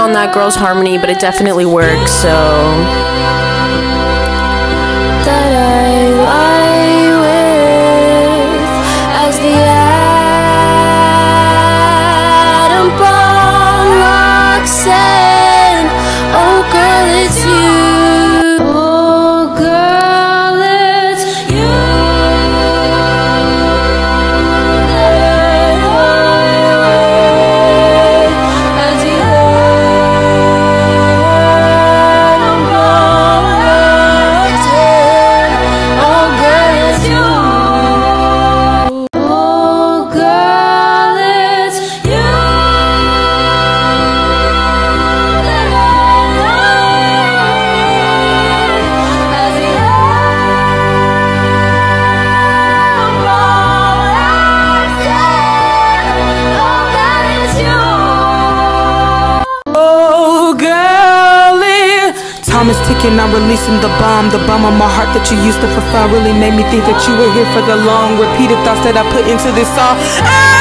on that girl's harmony, but it definitely works, so. the bomb, the bomb on my heart that you used to profound really made me think that you were here for the long repeated thoughts that I put into this song. Ah!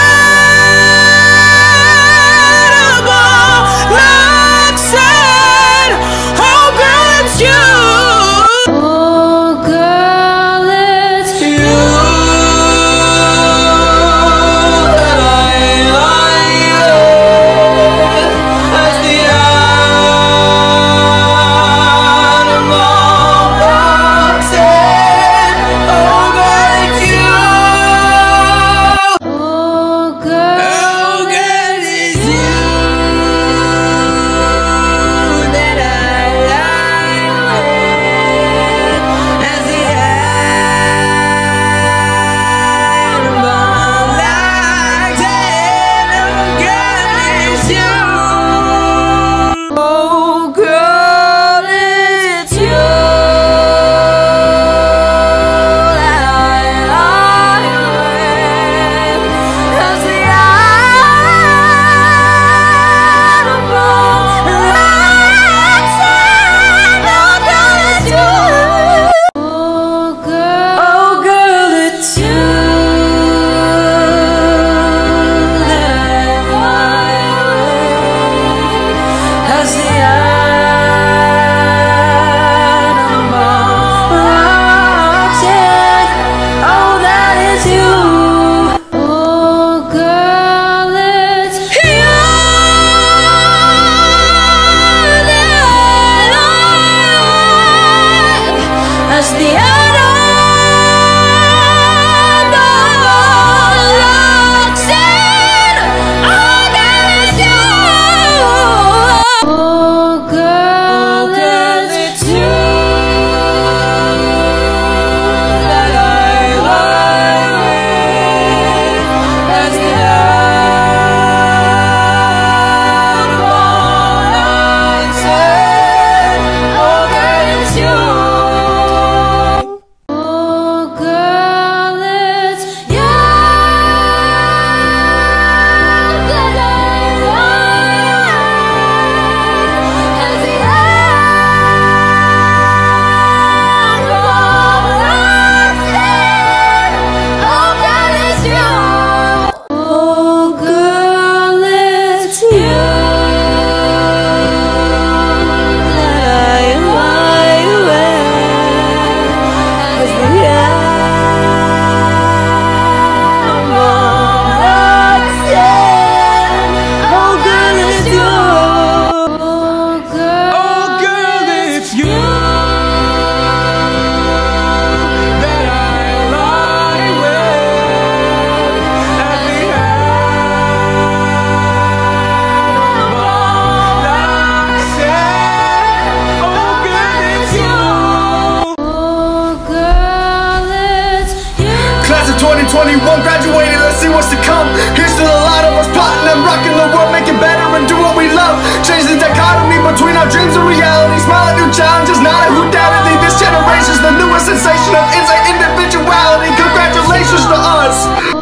2021 graduated, let's see what's to come. Here's to the lot of us plotting and rocking the world, make it better and do what we love. Change the dichotomy between our dreams and reality. Smile at new challenges, not at who doubted thee. This generation's the newest sensation of insight, individuality. Congratulations to us.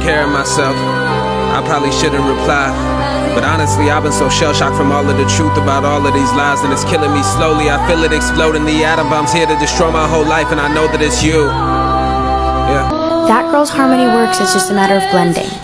take care of myself. I probably shouldn't reply. But honestly, I've been so shell shocked from all of the truth about all of these lies, and it's killing me slowly. I feel it exploding. The atom bomb's here to destroy my whole life, and I know that it's you. Yeah. That girl's harmony works, it's just a matter of blending.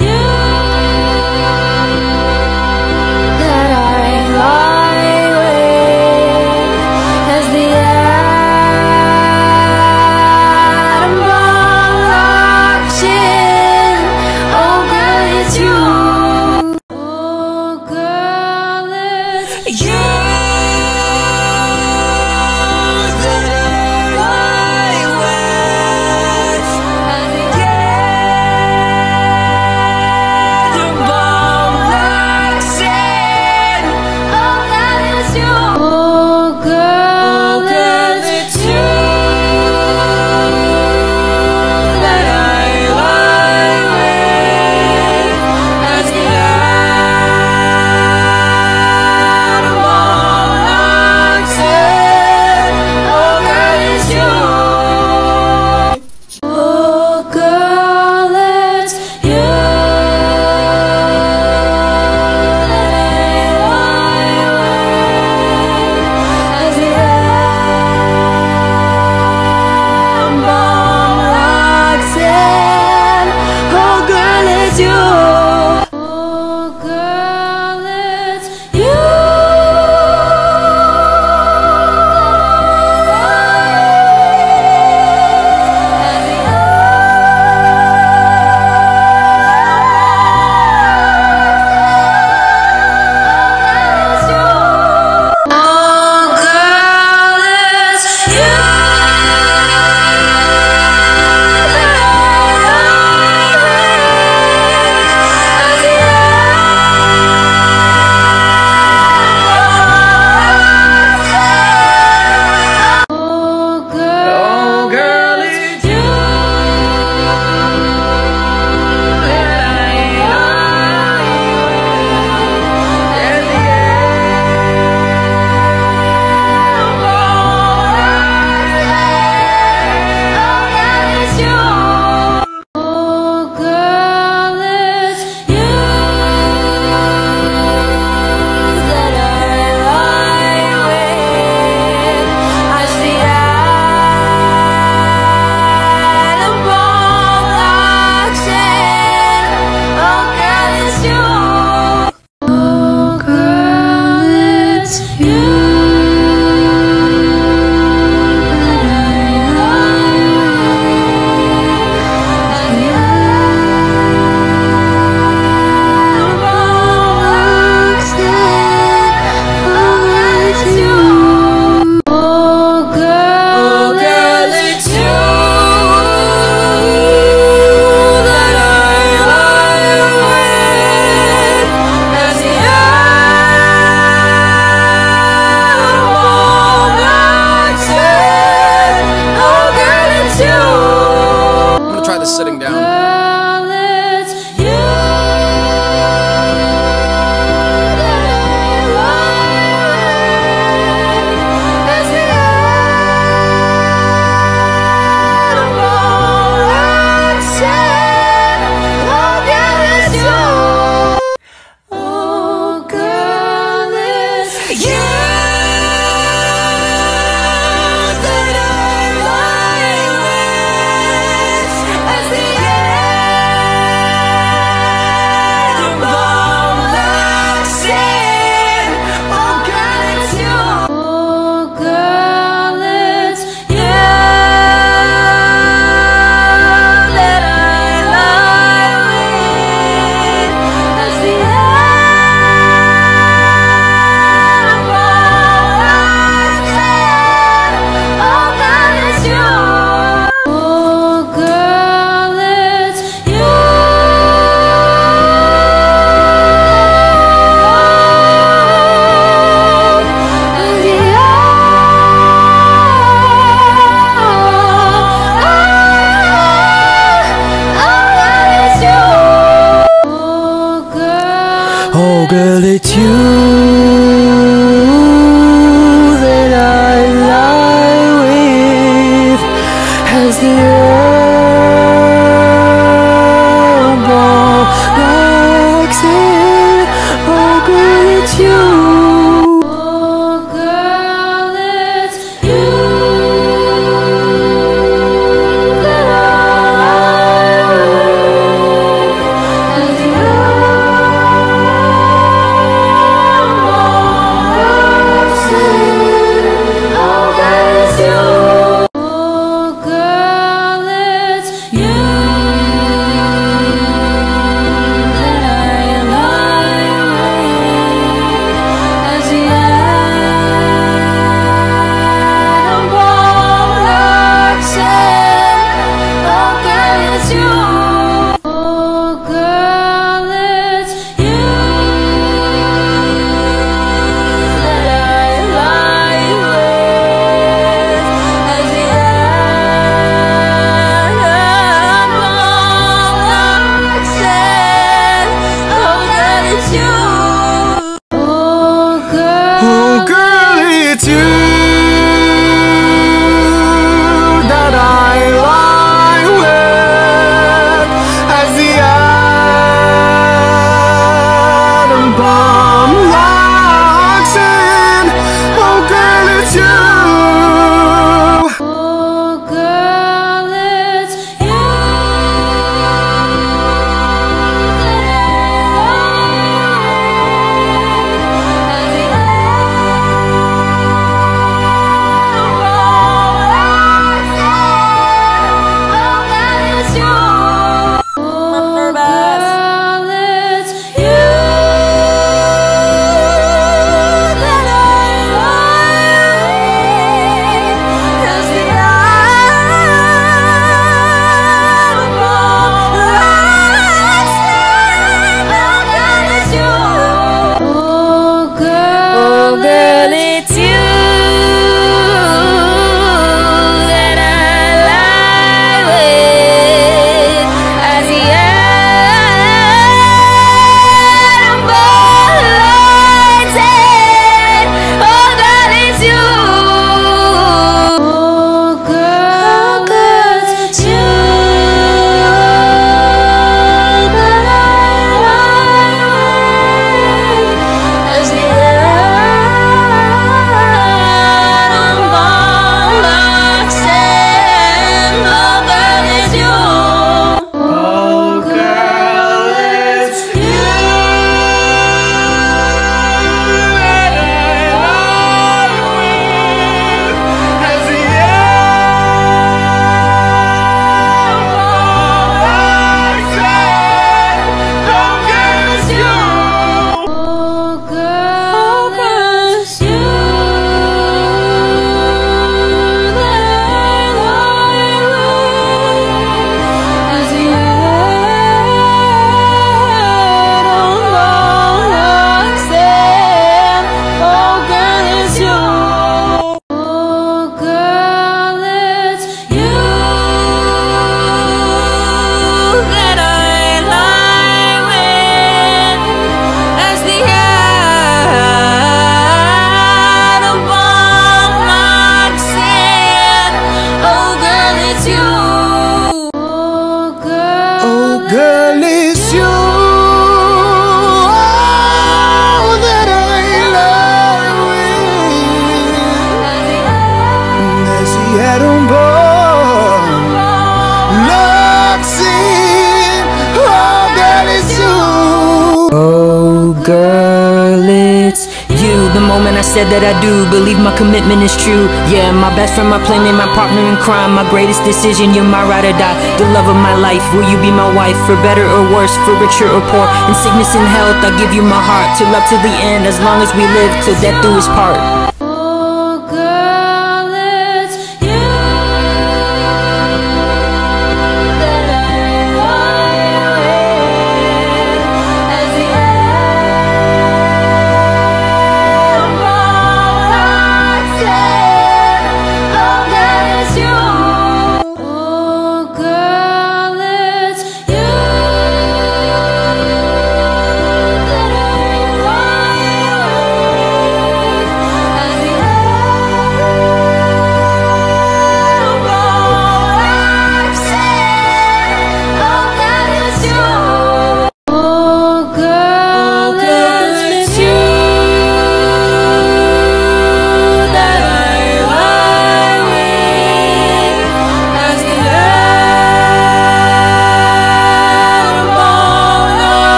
Said that I do, believe my commitment is true. Yeah, my best friend, my playmate, my partner in crime, my greatest decision. You're my ride or die, the love of my life. Will you be my wife for better or worse, for richer or poor? In sickness and health, I'll give you my heart. To love to the end, as long as we live, till death do us part.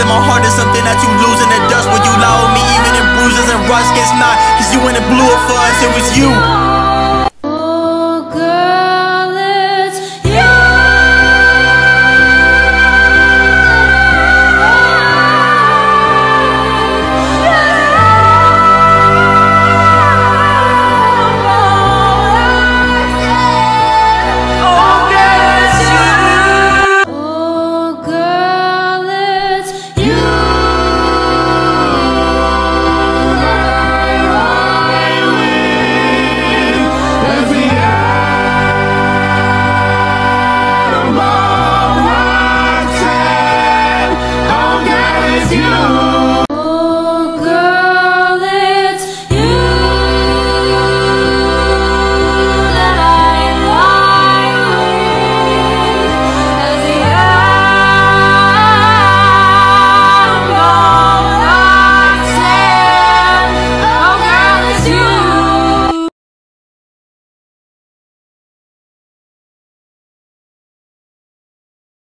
And my heart is something that you lose in the dust. When you lie with me, even in bruises and rust gets not. Cause you went and blew it for us, it was you.